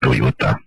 Toyota